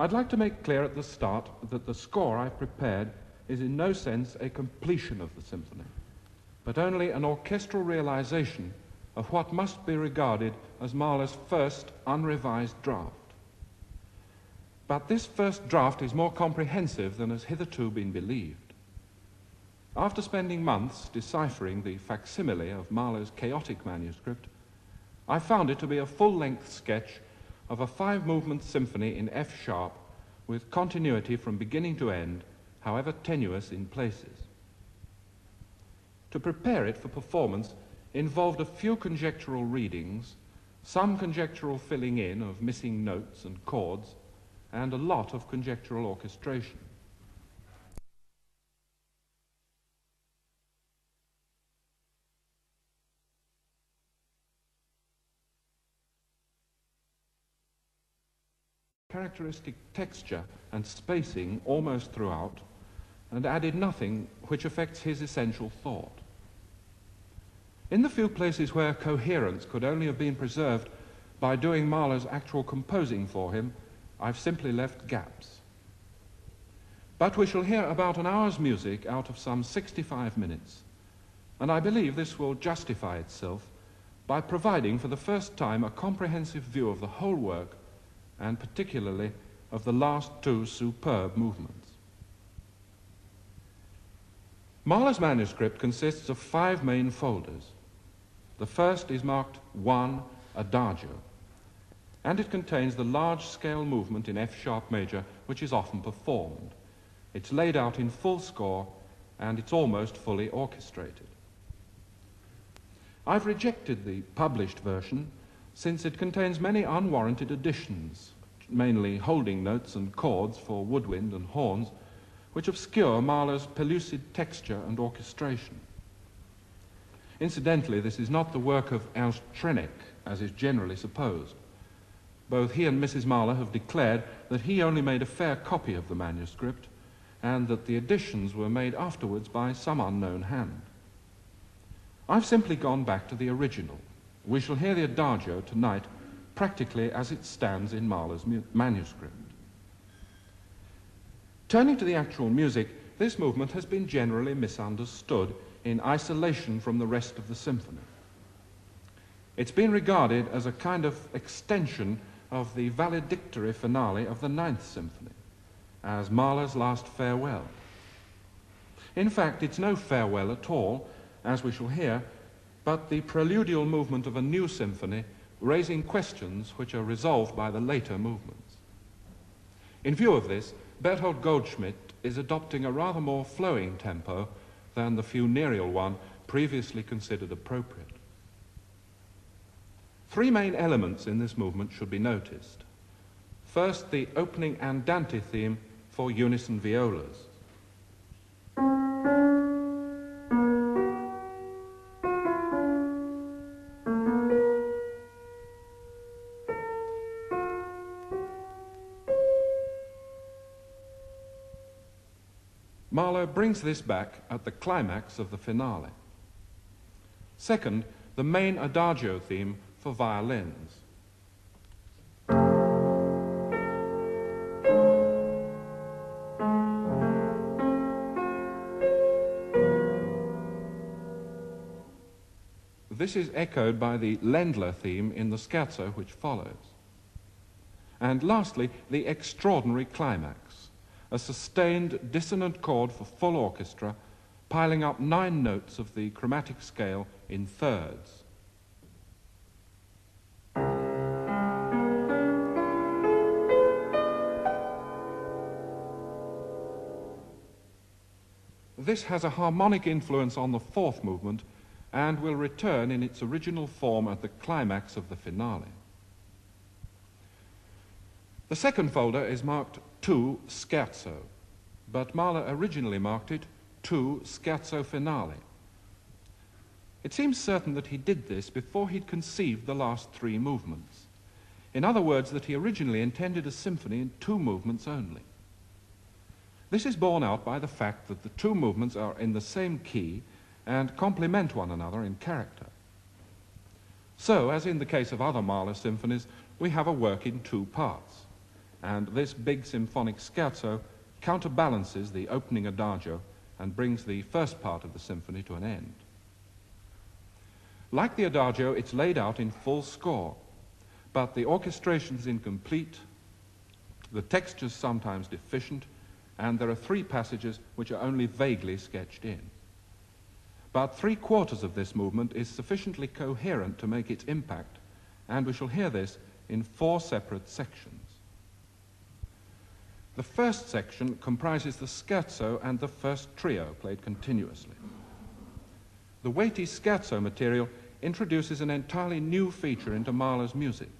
I'd like to make clear at the start that the score I've prepared is in no sense a completion of the symphony, but only an orchestral realization of what must be regarded as Mahler's first unrevised draft. But this first draft is more comprehensive than has hitherto been believed. After spending months deciphering the facsimile of Mahler's chaotic manuscript, I found it to be a full-length sketch of a five-movement symphony in F sharp with continuity from beginning to end, however tenuous in places. To prepare it for performance involved a few conjectural readings, some conjectural filling in of missing notes and chords, and a lot of conjectural orchestration. Characteristic texture and spacing almost throughout, and added nothing which affects his essential thought. In the few places where coherence could only have been preserved by doing Mahler's actual composing for him, I've simply left gaps. But we shall hear about an hour's music out of some 65 minutes, and I believe this will justify itself by providing for the first time a comprehensive view of the whole work and particularly of the last two superb movements. Mahler's manuscript consists of five main folders. The first is marked 1 Adagio, and it contains the large-scale movement in F-sharp major which is often performed. It's laid out in full score and it's almost fully orchestrated. I've rejected the published version since it contains many unwarranted additions, mainly holding notes and chords for woodwind and horns, which obscure Mahler's pellucid texture and orchestration. Incidentally, this is not the work of Ernst as is generally supposed. Both he and Mrs. Mahler have declared that he only made a fair copy of the manuscript, and that the additions were made afterwards by some unknown hand. I've simply gone back to the original, we shall hear the Adagio tonight practically as it stands in Mahler's manuscript. Turning to the actual music, this movement has been generally misunderstood in isolation from the rest of the symphony. It's been regarded as a kind of extension of the valedictory finale of the Ninth Symphony, as Mahler's last farewell. In fact, it's no farewell at all, as we shall hear, but the preludial movement of a new symphony raising questions which are resolved by the later movements. In view of this, Berthold Goldschmidt is adopting a rather more flowing tempo than the funereal one previously considered appropriate. Three main elements in this movement should be noticed. First, the opening andante theme for unison violas. Brings this back at the climax of the finale. Second, the main adagio theme for violins. This is echoed by the Ländler theme in the scherzo which follows. And lastly, the extraordinary climax a sustained dissonant chord for full orchestra, piling up nine notes of the chromatic scale in thirds. This has a harmonic influence on the fourth movement and will return in its original form at the climax of the finale. The second folder is marked 2 Scherzo, but Mahler originally marked it 2 Scherzo Finale. It seems certain that he did this before he'd conceived the last three movements. In other words, that he originally intended a symphony in two movements only. This is borne out by the fact that the two movements are in the same key and complement one another in character. So, as in the case of other Mahler symphonies, we have a work in two parts. And this big symphonic scherzo counterbalances the opening adagio and brings the first part of the symphony to an end. Like the adagio, it's laid out in full score, but the orchestration is incomplete, the texture's sometimes deficient, and there are three passages which are only vaguely sketched in. About three quarters of this movement is sufficiently coherent to make its impact, and we shall hear this in four separate sections. The first section comprises the scherzo and the first trio played continuously. The weighty scherzo material introduces an entirely new feature into Mahler's music.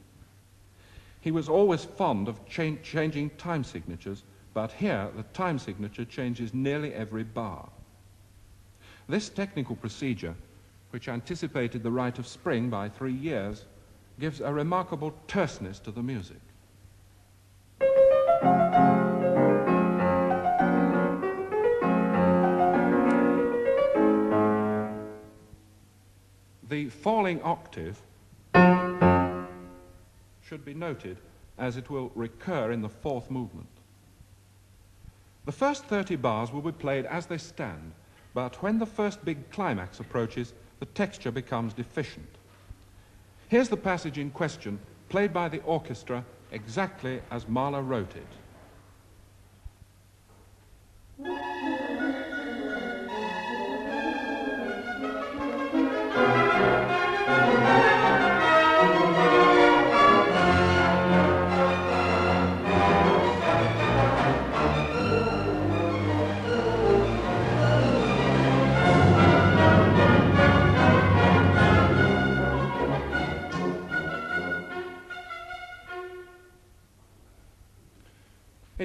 He was always fond of cha changing time signatures, but here the time signature changes nearly every bar. This technical procedure, which anticipated the rite of spring by three years, gives a remarkable terseness to the music. The falling octave should be noted as it will recur in the fourth movement. The first 30 bars will be played as they stand, but when the first big climax approaches, the texture becomes deficient. Here's the passage in question, played by the orchestra exactly as Mahler wrote it.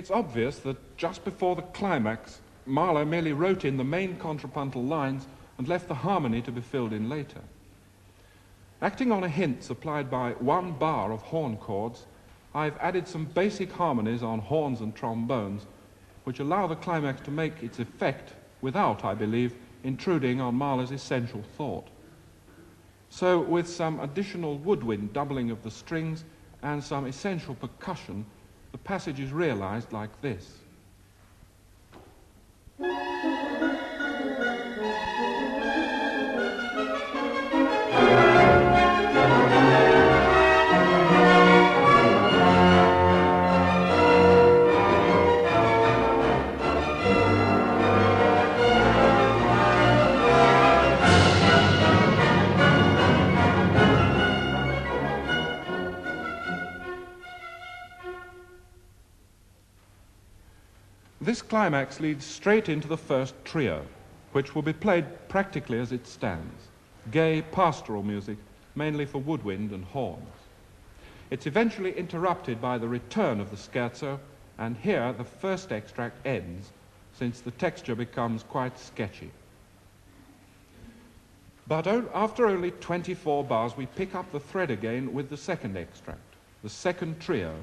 It's obvious that just before the climax, Mahler merely wrote in the main contrapuntal lines and left the harmony to be filled in later. Acting on a hint supplied by one bar of horn chords, I've added some basic harmonies on horns and trombones, which allow the climax to make its effect without, I believe, intruding on Mahler's essential thought. So, with some additional woodwind doubling of the strings and some essential percussion, the passage is realized like this. This climax leads straight into the first trio, which will be played practically as it stands. Gay pastoral music, mainly for woodwind and horns. It's eventually interrupted by the return of the scherzo, and here the first extract ends, since the texture becomes quite sketchy. But after only 24 bars, we pick up the thread again with the second extract, the second trio,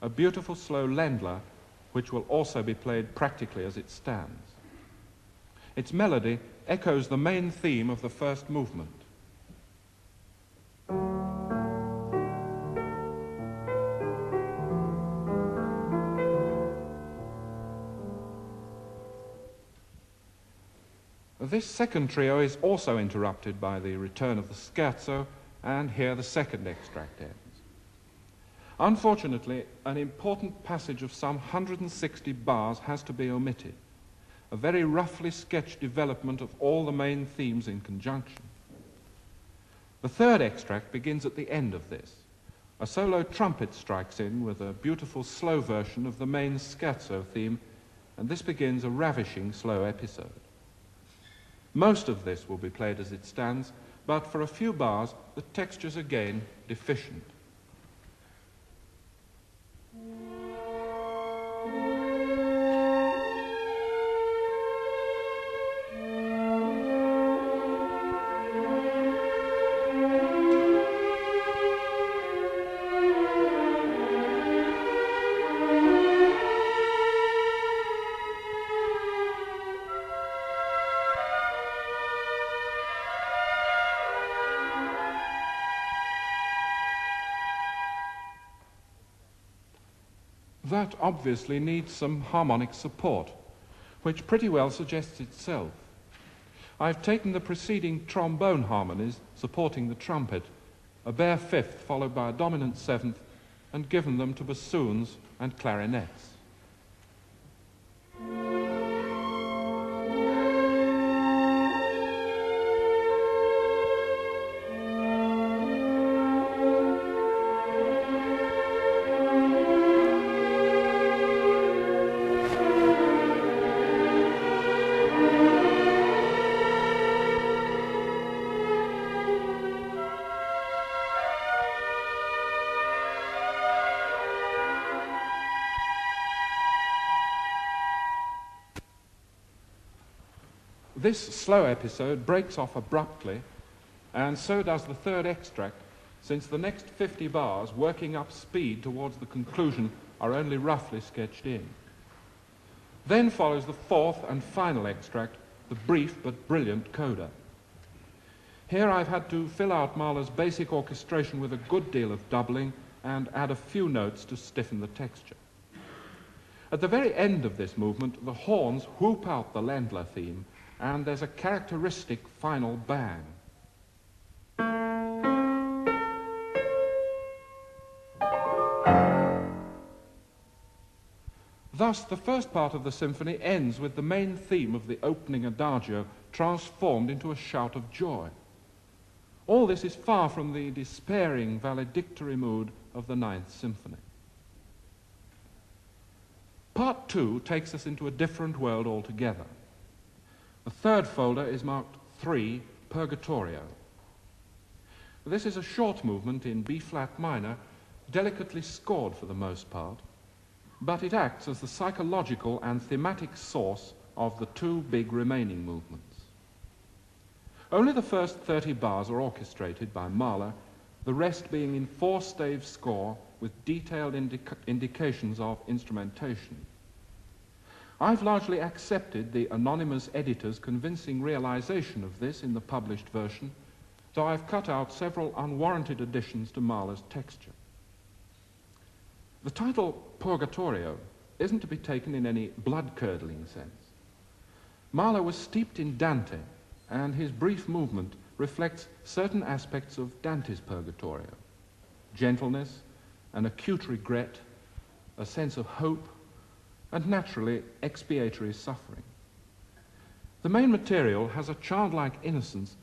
a beautiful slow Ländler which will also be played practically as it stands. Its melody echoes the main theme of the first movement. This second trio is also interrupted by the return of the scherzo, and here the second extract ends. Unfortunately, an important passage of some 160 bars has to be omitted, a very roughly sketched development of all the main themes in conjunction. The third extract begins at the end of this. A solo trumpet strikes in with a beautiful slow version of the main scherzo theme, and this begins a ravishing slow episode. Most of this will be played as it stands, but for a few bars the texture's again deficient. That obviously needs some harmonic support, which pretty well suggests itself. I've taken the preceding trombone harmonies supporting the trumpet, a bare fifth followed by a dominant seventh, and given them to bassoons and clarinets. Slow episode breaks off abruptly, and so does the third extract, since the next 50 bars, working up speed towards the conclusion, are only roughly sketched in. Then follows the fourth and final extract, the brief but brilliant coda. Here I've had to fill out Mahler's basic orchestration with a good deal of doubling and add a few notes to stiffen the texture. At the very end of this movement, the horns whoop out the Ländler theme and there's a characteristic final bang. Thus, the first part of the symphony ends with the main theme of the opening adagio transformed into a shout of joy. All this is far from the despairing valedictory mood of the Ninth Symphony. Part two takes us into a different world altogether. The third folder is marked 3, Purgatorio. This is a short movement in B-flat minor, delicately scored for the most part, but it acts as the psychological and thematic source of the two big remaining movements. Only the first 30 bars are orchestrated by Mahler, the rest being in four-stave score with detailed indica indications of instrumentation. I've largely accepted the anonymous editor's convincing realization of this in the published version, though I've cut out several unwarranted additions to Mahler's texture. The title Purgatorio isn't to be taken in any blood-curdling sense. Mahler was steeped in Dante, and his brief movement reflects certain aspects of Dante's Purgatorio. Gentleness, an acute regret, a sense of hope, and naturally expiatory suffering. The main material has a childlike innocence,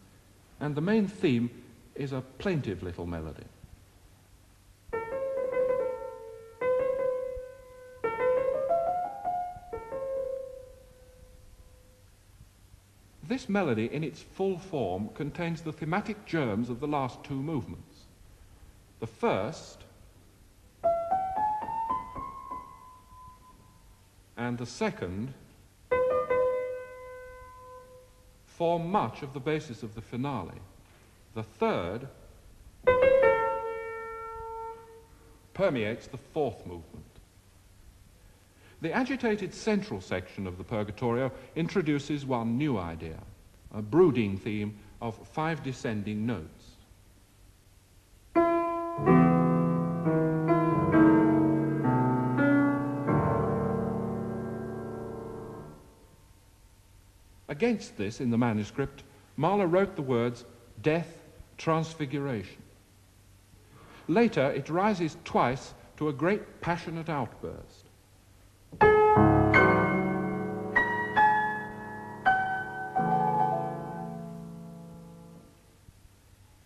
and the main theme is a plaintive little melody. This melody, in its full form, contains the thematic germs of the last two movements. The first and the second form much of the basis of the finale. The third permeates the fourth movement. The agitated central section of the Purgatorio introduces one new idea, a brooding theme of five descending notes. Against this, in the manuscript, Mahler wrote the words death, transfiguration. Later, it rises twice to a great passionate outburst.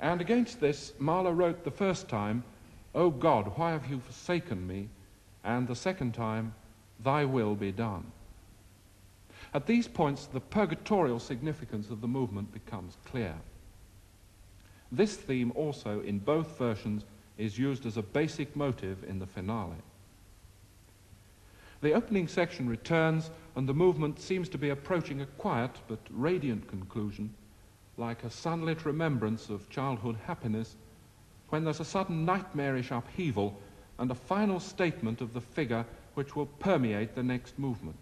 And against this, Mahler wrote the first time, O God, why have you forsaken me? And the second time, Thy will be done. At these points, the purgatorial significance of the movement becomes clear. This theme also, in both versions, is used as a basic motive in the finale. The opening section returns, and the movement seems to be approaching a quiet but radiant conclusion, like a sunlit remembrance of childhood happiness, when there's a sudden nightmarish upheaval and a final statement of the figure which will permeate the next movement.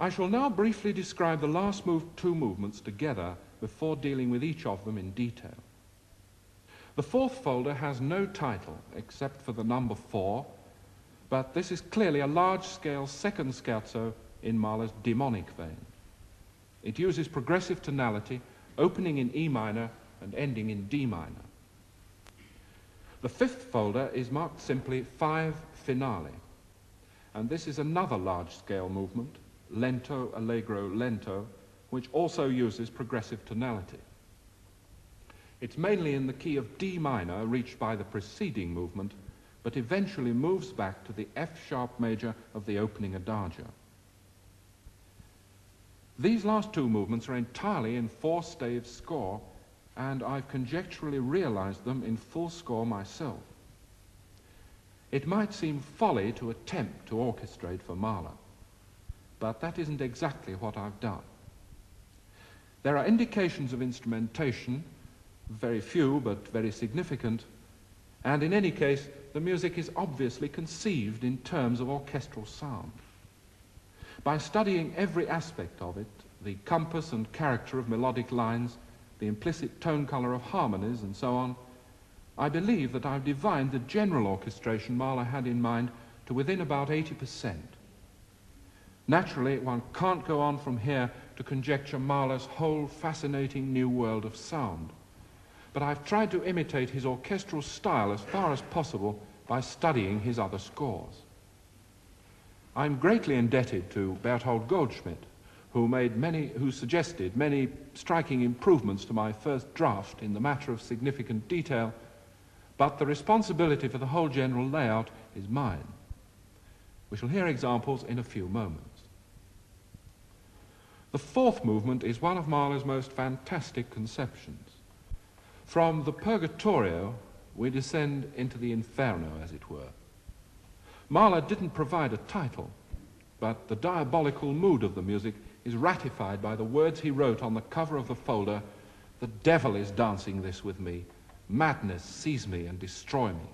I shall now briefly describe the last move, two movements together before dealing with each of them in detail. The fourth folder has no title except for the number four, but this is clearly a large-scale second scherzo in Mahler's demonic vein. It uses progressive tonality, opening in E minor and ending in D minor. The fifth folder is marked simply 5 Finale, and this is another large-scale movement, lento, allegro, lento, which also uses progressive tonality. It's mainly in the key of D minor, reached by the preceding movement, but eventually moves back to the F sharp major of the opening adagio. These last two movements are entirely in four-stave score, and I've conjecturally realized them in full score myself. It might seem folly to attempt to orchestrate for Mahler, but that isn't exactly what I've done. There are indications of instrumentation very few but very significant, and in any case, the music is obviously conceived in terms of orchestral sound. By studying every aspect of it, the compass and character of melodic lines, the implicit tone color of harmonies, and so on, I believe that I've divined the general orchestration Mahler had in mind to within about 80%. Naturally, one can't go on from here to conjecture Mahler's whole fascinating new world of sound but I've tried to imitate his orchestral style as far as possible by studying his other scores. I'm greatly indebted to Berthold Goldschmidt, who, made many, who suggested many striking improvements to my first draft in the matter of significant detail, but the responsibility for the whole general layout is mine. We shall hear examples in a few moments. The fourth movement is one of Mahler's most fantastic conceptions. From the Purgatorio, we descend into the Inferno, as it were. Mahler didn't provide a title, but the diabolical mood of the music is ratified by the words he wrote on the cover of the folder, The devil is dancing this with me. Madness seize me and destroy me.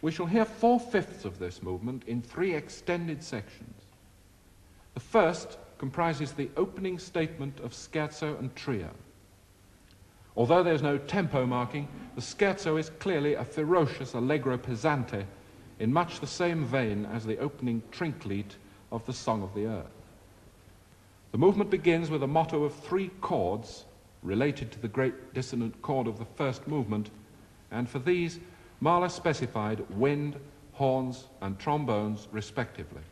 We shall hear four-fifths of this movement in three extended sections. The first comprises the opening statement of scherzo and trio. Although there's no tempo marking, the scherzo is clearly a ferocious allegro pesante in much the same vein as the opening Trinklied of the Song of the Earth. The movement begins with a motto of three chords related to the great dissonant chord of the first movement, and for these, Mahler specified wind, horns, and trombones respectively.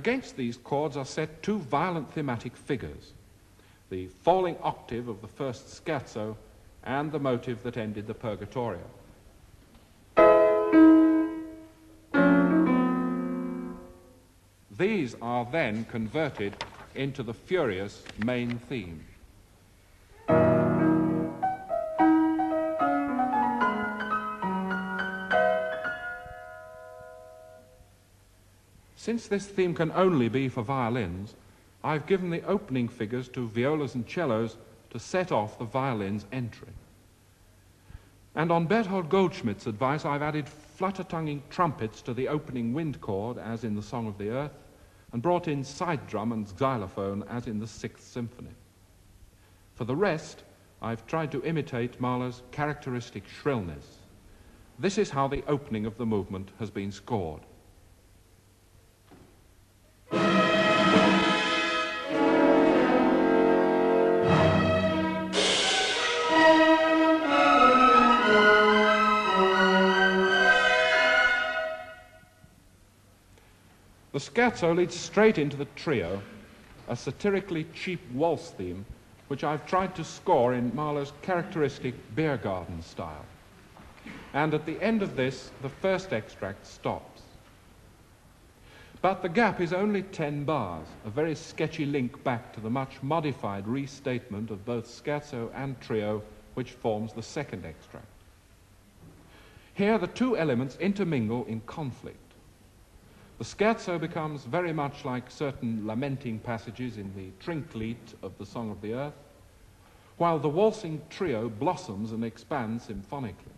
Against these chords are set two violent thematic figures, the falling octave of the first scherzo and the motive that ended the Purgatorio. These are then converted into the furious main theme. Since this theme can only be for violins, I've given the opening figures to violas and cellos to set off the violin's entry. And on Berthold Goldschmidt's advice, I've added flutter-tonguing trumpets to the opening wind chord, as in the Song of the Earth, and brought in side drum and xylophone, as in the Sixth Symphony. For the rest, I've tried to imitate Mahler's characteristic shrillness. This is how the opening of the movement has been scored. The scherzo leads straight into the trio, a satirically cheap waltz theme, which I've tried to score in Mahler's characteristic beer garden style. And at the end of this, the first extract stops. But the gap is only 10 bars, a very sketchy link back to the much modified restatement of both scherzo and trio, which forms the second extract. Here, the two elements intermingle in conflict. The scherzo becomes very much like certain lamenting passages in the Trinklied of the Song of the Earth, while the waltzing trio blossoms and expands symphonically.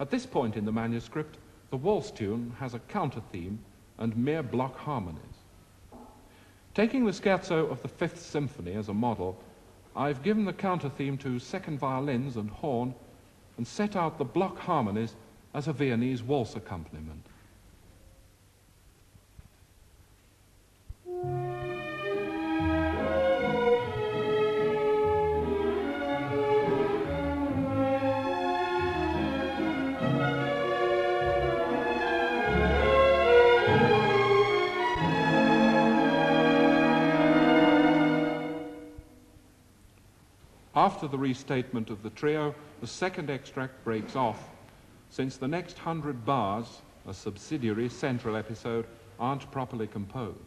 At this point in the manuscript, the waltz tune has a counter theme and mere block harmonies. Taking the scherzo of the Fifth Symphony as a model, I've given the counter theme to second violins and horn and set out the block harmonies as a Viennese waltz accompaniment. After the restatement of the trio, the second extract breaks off, since the next hundred bars, a subsidiary central episode, aren't properly composed.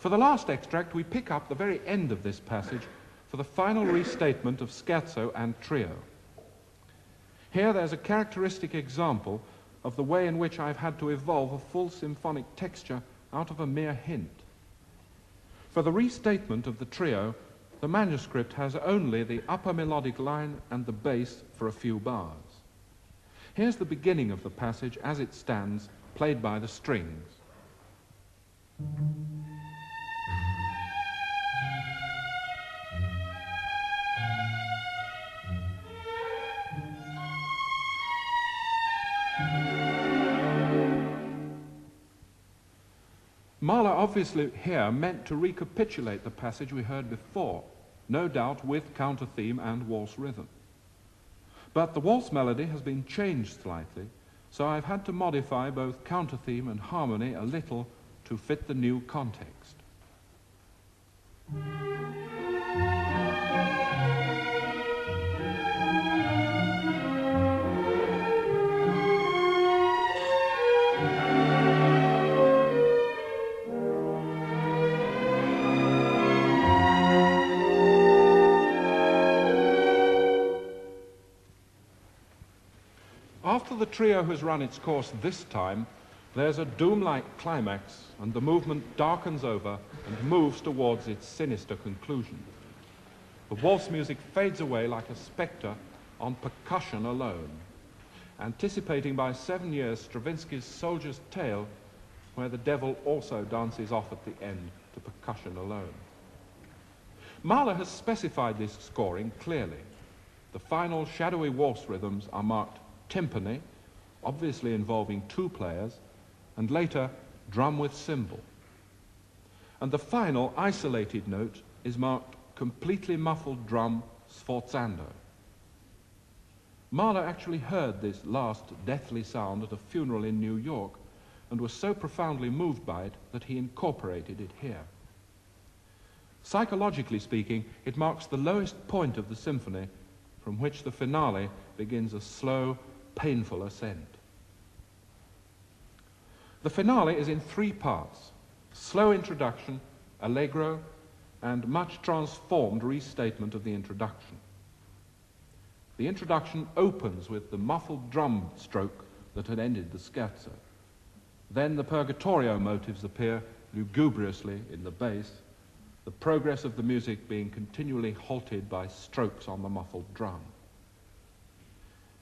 For the last extract, we pick up the very end of this passage for the final restatement of scherzo and trio. Here there's a characteristic example of the way in which I've had to evolve a full symphonic texture out of a mere hint. For the restatement of the trio, the manuscript has only the upper melodic line and the bass for a few bars. Here's the beginning of the passage as it stands, played by the strings. Mahler obviously here meant to recapitulate the passage we heard before, no doubt with counter theme and waltz rhythm. But the waltz melody has been changed slightly, so I've had to modify both counter theme and harmony a little to fit the new context. After the trio has run its course this time, there's a doom-like climax and the movement darkens over and moves towards its sinister conclusion. The waltz music fades away like a spectre on percussion alone, anticipating by seven years Stravinsky's Soldier's Tale, where the devil also dances off at the end to percussion alone. Mahler has specified this scoring clearly. The final shadowy waltz rhythms are marked timpani, obviously involving two players, and later drum with cymbal. And the final isolated note is marked completely muffled drum sforzando. Mahler actually heard this last deathly sound at a funeral in New York and was so profoundly moved by it that he incorporated it here. Psychologically speaking, it marks the lowest point of the symphony from which the finale begins a slow painful ascent. The finale is in three parts slow introduction, allegro, and much transformed restatement of the introduction. The introduction opens with the muffled drum stroke that had ended the scherzo. Then the purgatorio motives appear lugubriously in the bass, the progress of the music being continually halted by strokes on the muffled drum.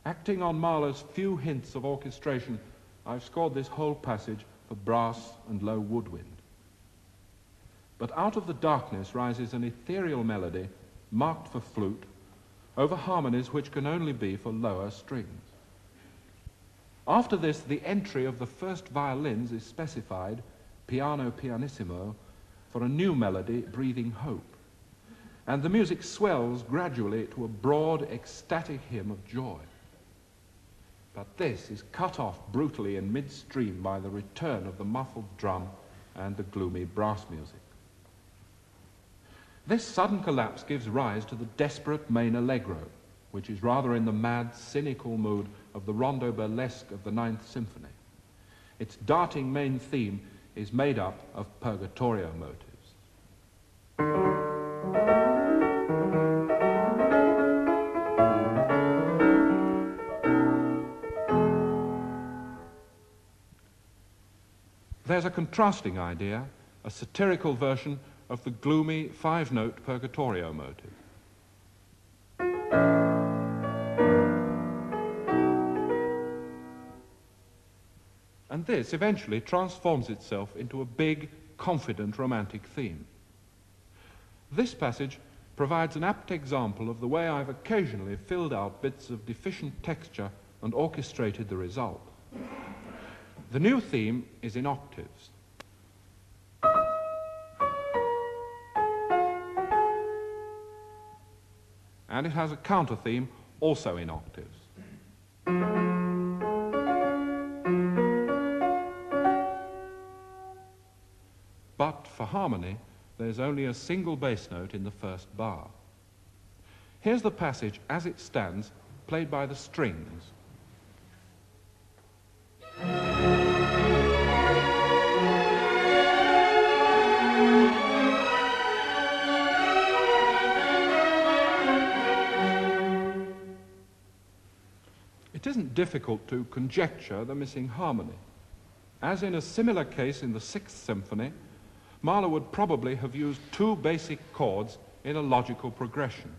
Acting on Mahler's few hints of orchestration, I've scored this whole passage for brass and low woodwind. But out of the darkness rises an ethereal melody marked for flute over harmonies which can only be for lower strings. After this, the entry of the first violins is specified, piano pianissimo, for a new melody breathing hope. And the music swells gradually to a broad, ecstatic hymn of joy. But this is cut off brutally in midstream by the return of the muffled drum and the gloomy brass music. This sudden collapse gives rise to the desperate main allegro, which is rather in the mad, cynical mood of the rondo burlesque of the Ninth Symphony. Its darting main theme is made up of purgatorio motives. There's a contrasting idea, a satirical version of the gloomy five-note purgatorio motive. And this eventually transforms itself into a big, confident romantic theme. This passage provides an apt example of the way I've occasionally filled out bits of deficient texture and orchestrated the result. The new theme is in octaves. And it has a counter theme also in octaves. But for harmony, there's only a single bass note in the first bar. Here's the passage as it stands, played by the strings. It isn't difficult to conjecture the missing harmony. As in a similar case in the Sixth Symphony, Mahler would probably have used two basic chords in a logical progression.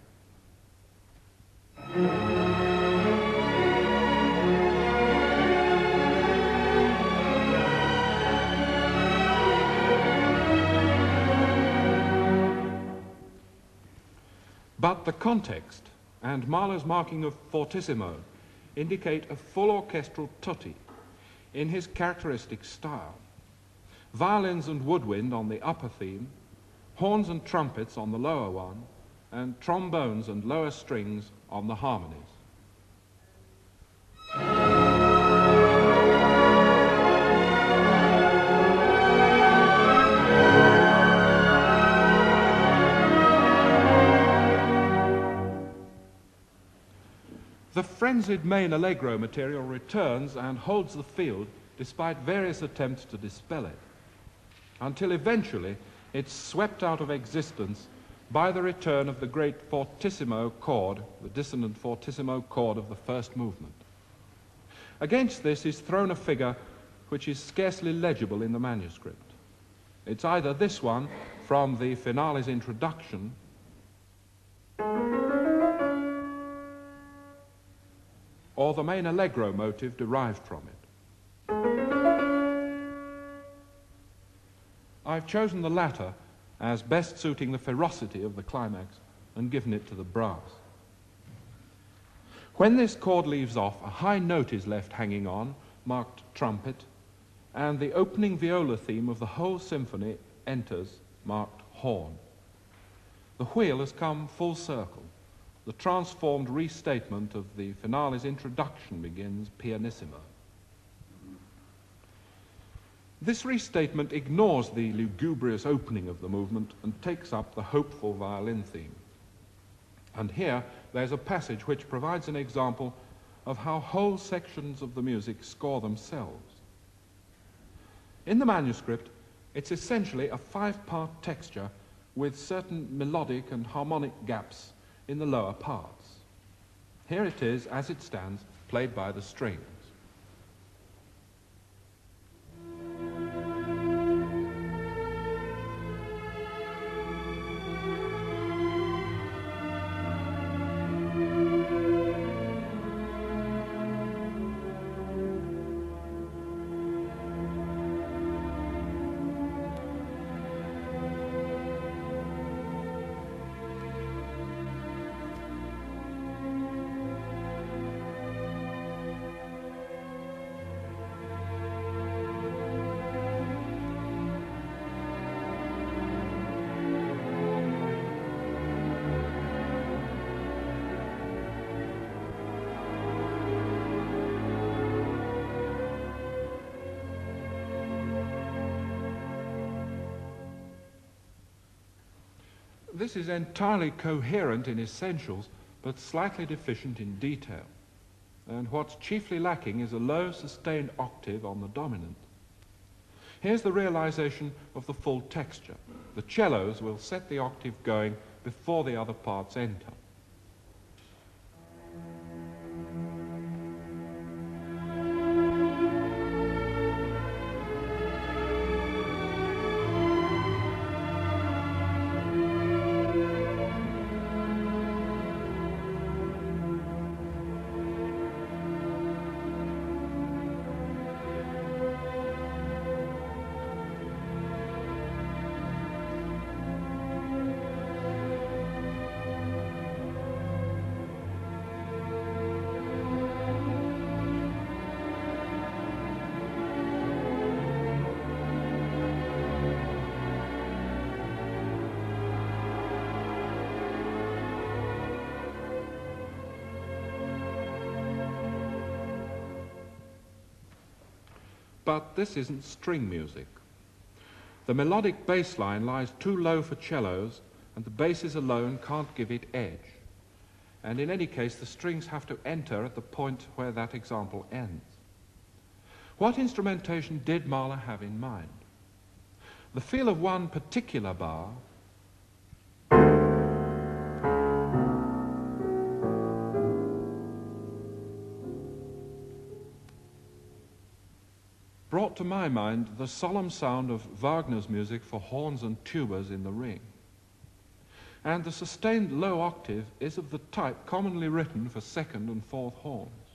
But the context and Mahler's marking of fortissimo indicate a full orchestral tutti in his characteristic style violins and woodwind on the upper theme, horns and trumpets on the lower one, and trombones and lower strings on the harmonies. Frenzied main allegro material returns and holds the field despite various attempts to dispel it until eventually it's swept out of existence by the return of the great fortissimo chord, the dissonant fortissimo chord of the first movement. Against this is thrown a figure which is scarcely legible in the manuscript. It's either this one from the finale's introduction or the main allegro motive derived from it. I've chosen the latter as best suiting the ferocity of the climax and given it to the brass. When this chord leaves off, a high note is left hanging on, marked trumpet, and the opening viola theme of the whole symphony enters, marked horn. The wheel has come full circle. The transformed restatement of the finale's introduction begins pianissimo. This restatement ignores the lugubrious opening of the movement and takes up the hopeful violin theme. And here there's a passage which provides an example of how whole sections of the music score themselves. In the manuscript, it's essentially a five-part texture with certain melodic and harmonic gaps in the lower parts. Here it is, as it stands, played by the strings. This is entirely coherent in essentials, but slightly deficient in detail. And what's chiefly lacking is a low sustained octave on the dominant. Here's the realization of the full texture. The cellos will set the octave going before the other parts enter. But this isn't string music. The melodic bass line lies too low for cellos, and the basses alone can't give it edge. And in any case, the strings have to enter at the point where that example ends. What instrumentation did Mahler have in mind? The feel of one particular bar brought to my mind the solemn sound of Wagner's music for horns and tubas in the ring. And the sustained low octave is of the type commonly written for second and fourth horns.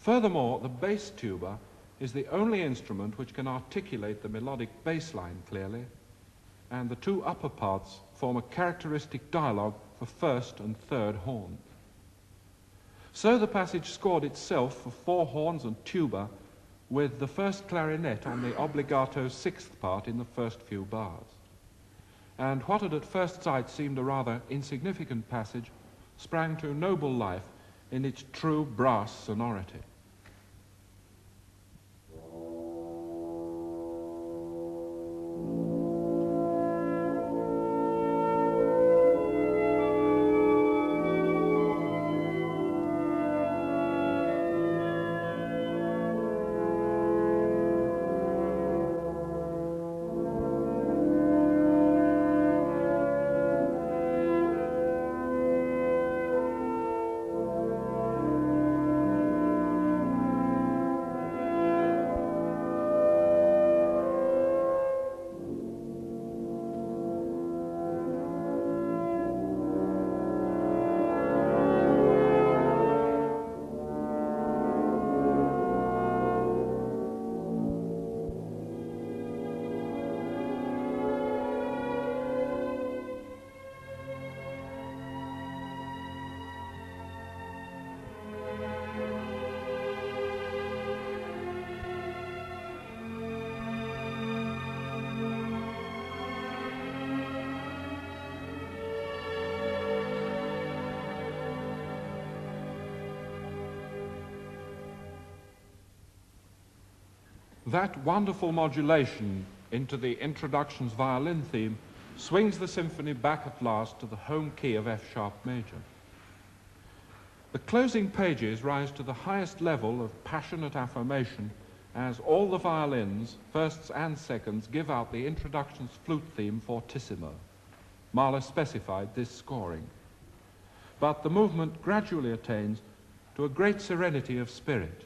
Furthermore, the bass tuba is the only instrument which can articulate the melodic bass line clearly, and the two upper parts form a characteristic dialogue for first and third horns. So the passage scored itself for four horns and tuba with the first clarinet on the obligato sixth part in the first few bars. And what had at first sight seemed a rather insignificant passage sprang to noble life in its true brass sonority. That wonderful modulation into the introduction's violin theme swings the symphony back at last to the home key of F sharp major. The closing pages rise to the highest level of passionate affirmation as all the violins, firsts and seconds, give out the introduction's flute theme fortissimo. Mahler specified this scoring. But the movement gradually attains to a great serenity of spirit,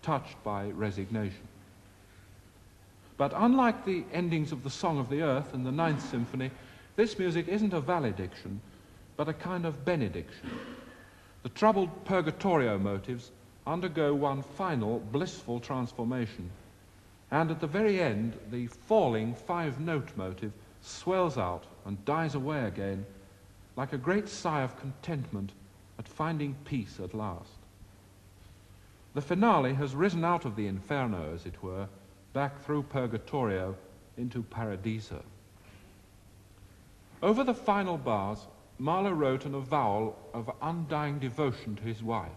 touched by resignation. But unlike the endings of the Song of the Earth and the Ninth Symphony, this music isn't a valediction, but a kind of benediction. The troubled purgatorio motives undergo one final blissful transformation, and at the very end, the falling five-note motive swells out and dies away again, like a great sigh of contentment at finding peace at last. The finale has risen out of the inferno, as it were, back through Purgatorio into Paradiso. Over the final bars, Mahler wrote an avowal of undying devotion to his wife.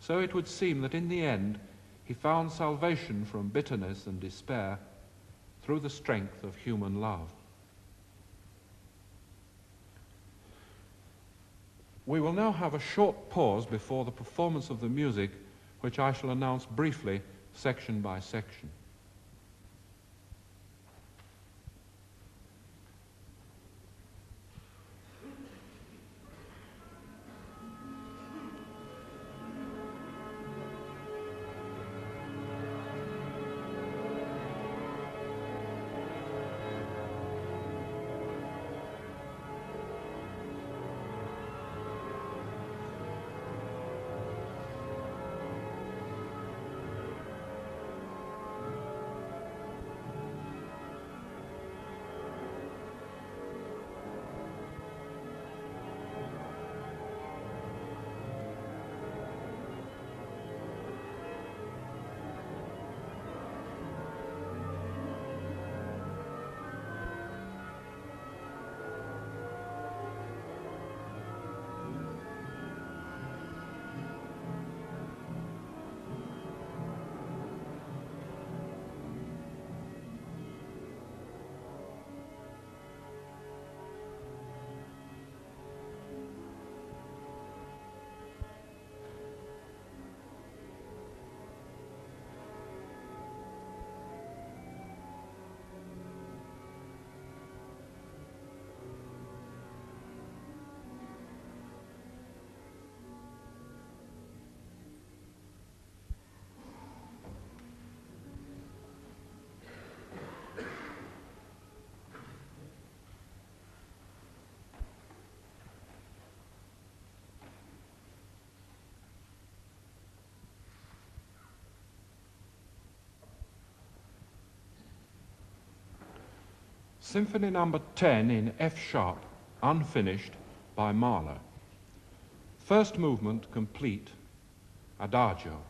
So it would seem that in the end, he found salvation from bitterness and despair through the strength of human love. We will now have a short pause before the performance of the music, which I shall announce briefly section by section. Symphony number 10 in F sharp, unfinished, by Mahler. First movement complete, Adagio.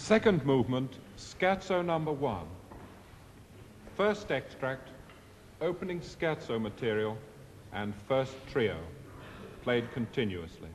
Second movement, scherzo number one. First extract, opening scherzo material, and first trio, played continuously.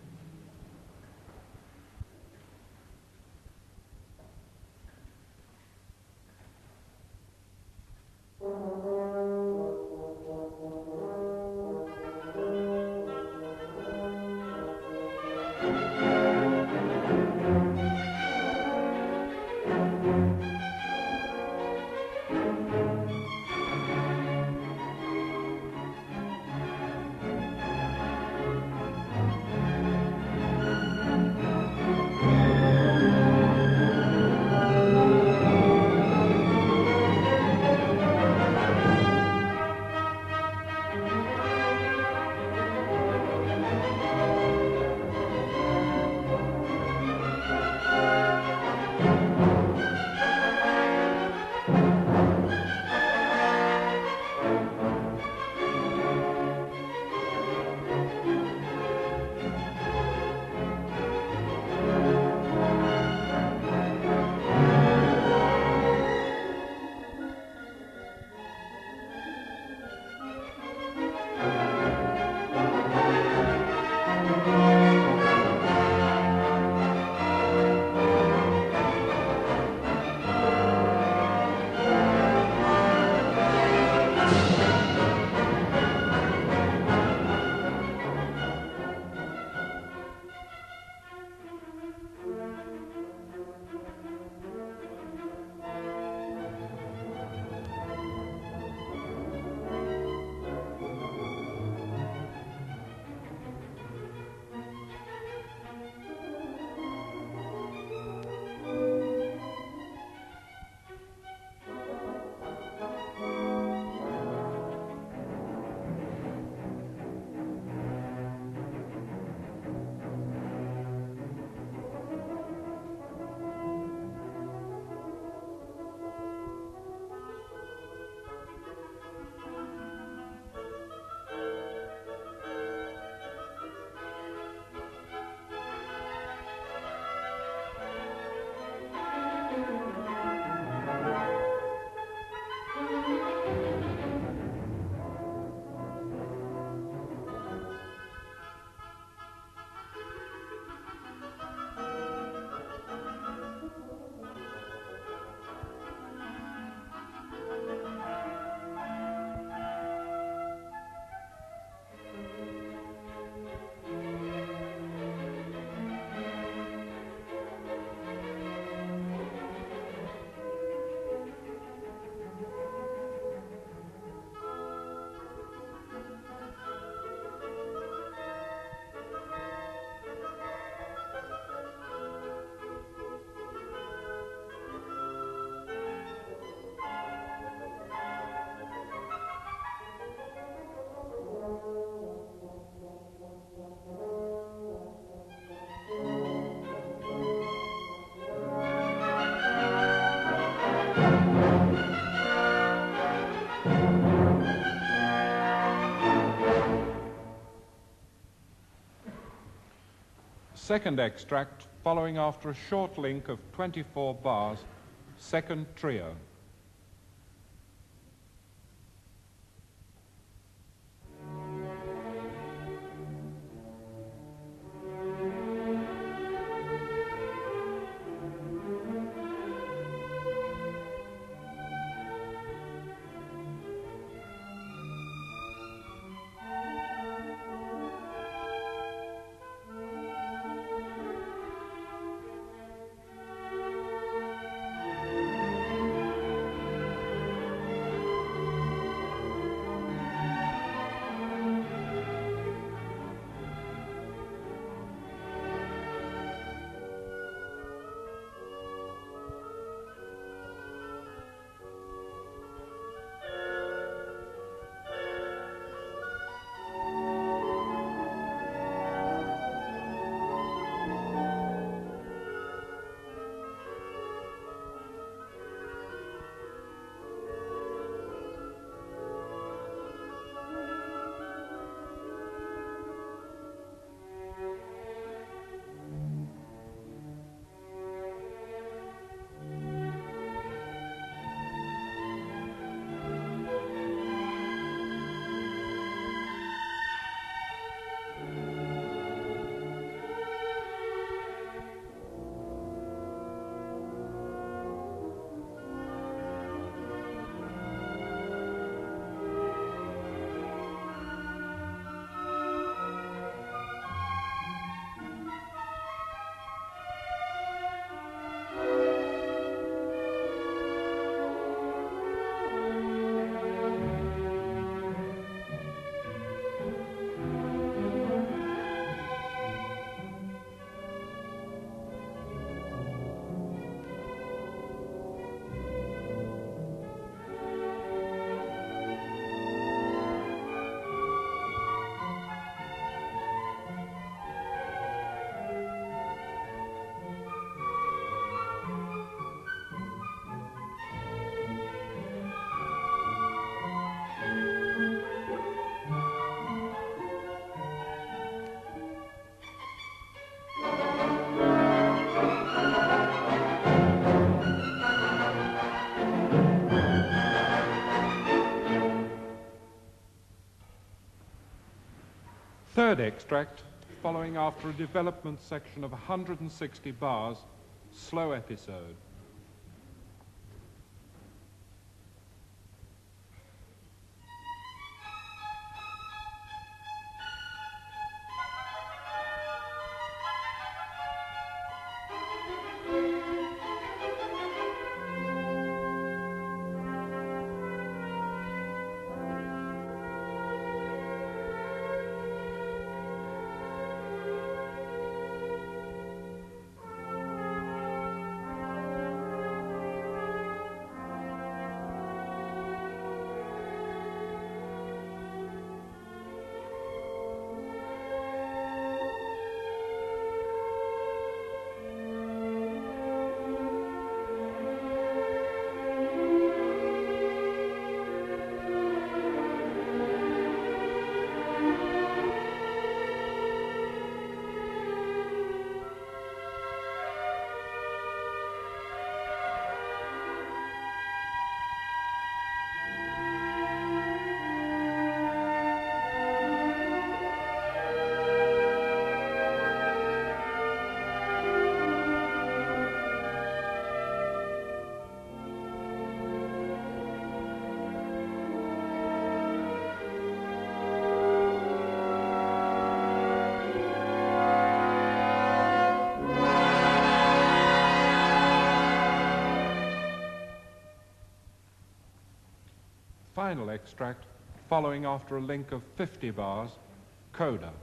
Second extract following after a short link of 24 bars, second trio. Third extract, following after a development section of 160 bars, slow episode. Final extract following after a link of 50 bars, coda.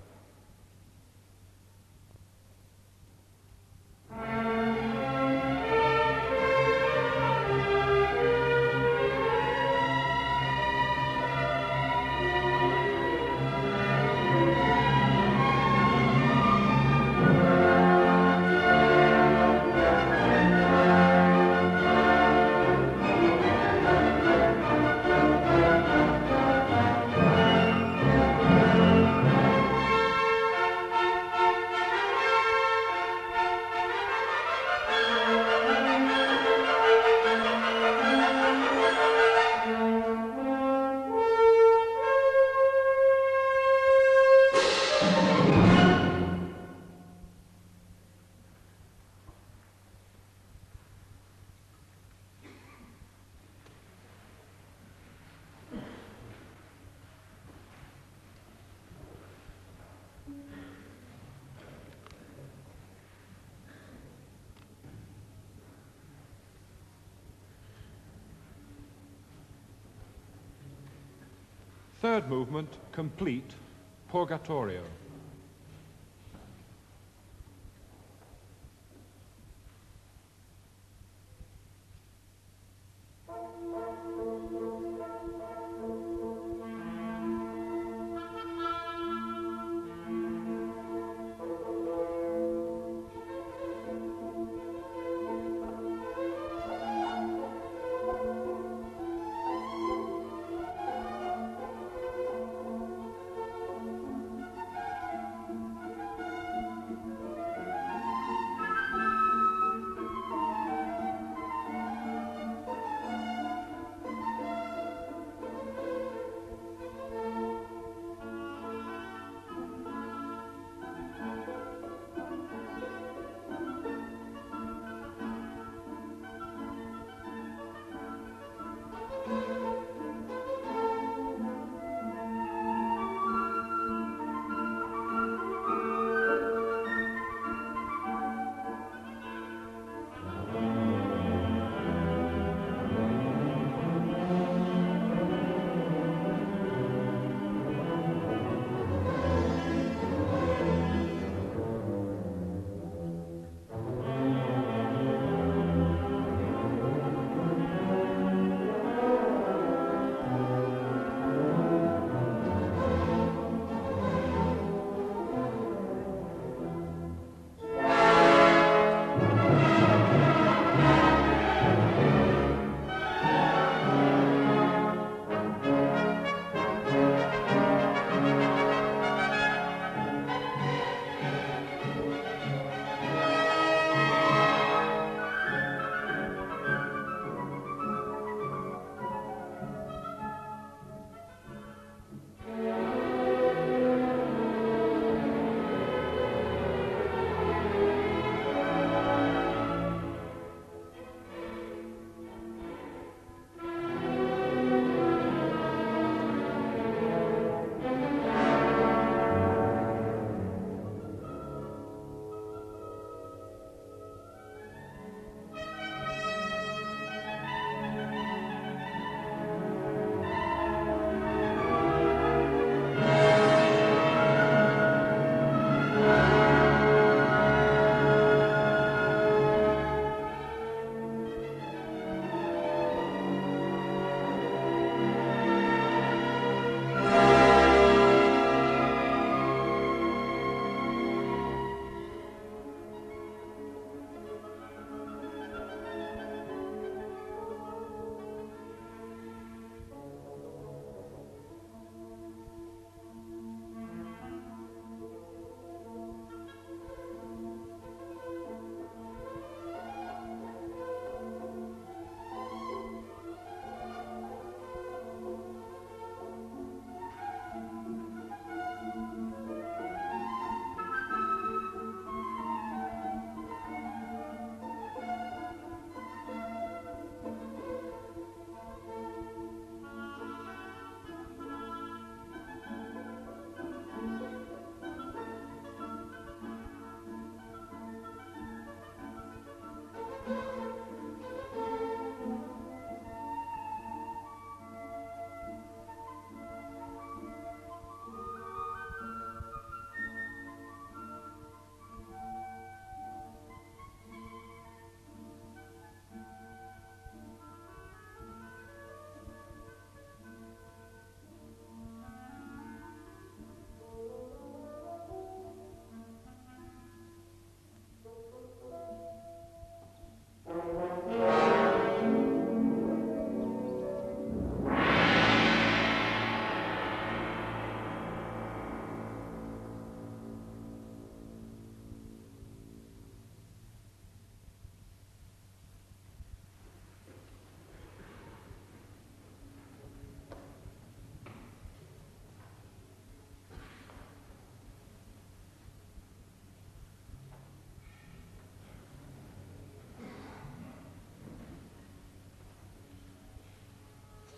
Third movement, complete, Purgatorio.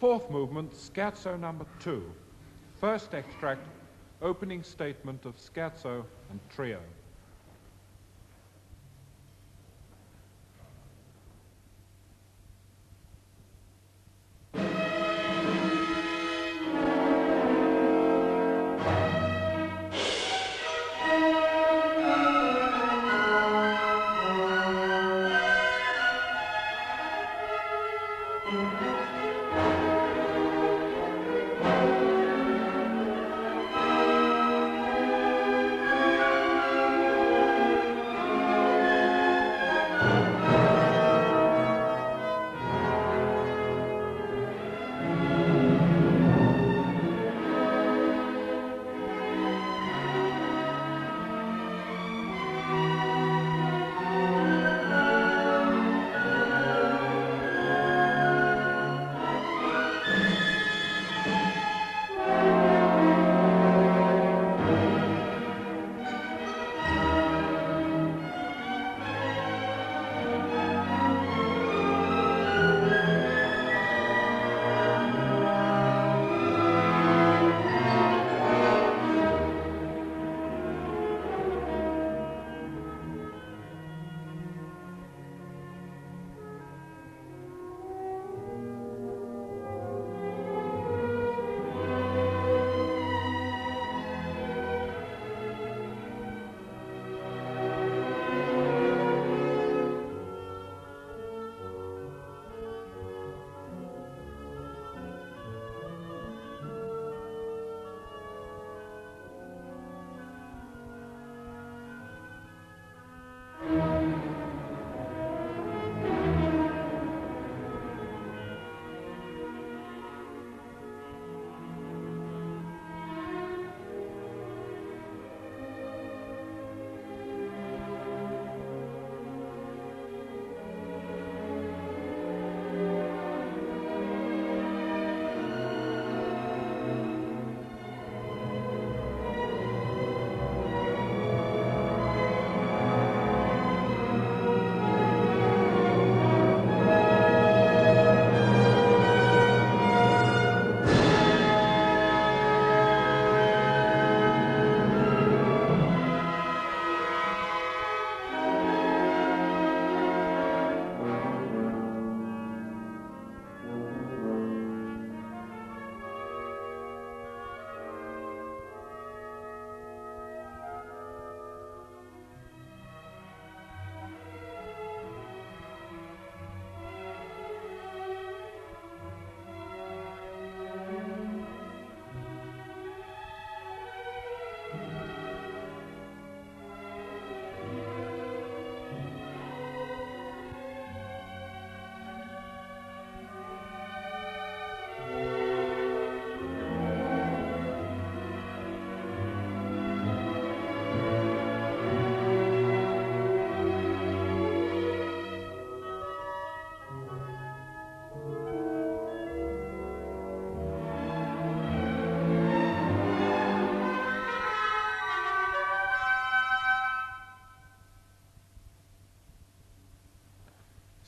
Fourth movement, scherzo number two. First extract, opening statement of scherzo and trio.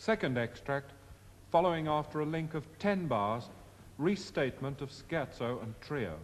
Second extract, following after a link of 10 bars, restatement of scherzo and trio.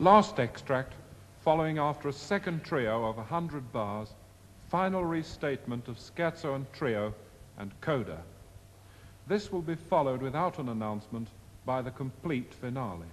Last extract, following after a second trio of a hundred bars, final restatement of scherzo and trio and coda. This will be followed without an announcement by the complete finale.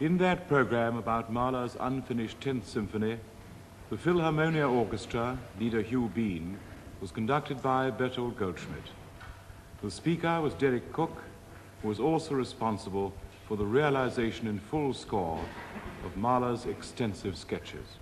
In that program about Mahler's unfinished 10th Symphony, the Philharmonia Orchestra, leader Hugh Bean, was conducted by Berthold Goldschmidt. The speaker was Deryck Cooke, who was also responsible for the realization in full score of Mahler's extensive sketches.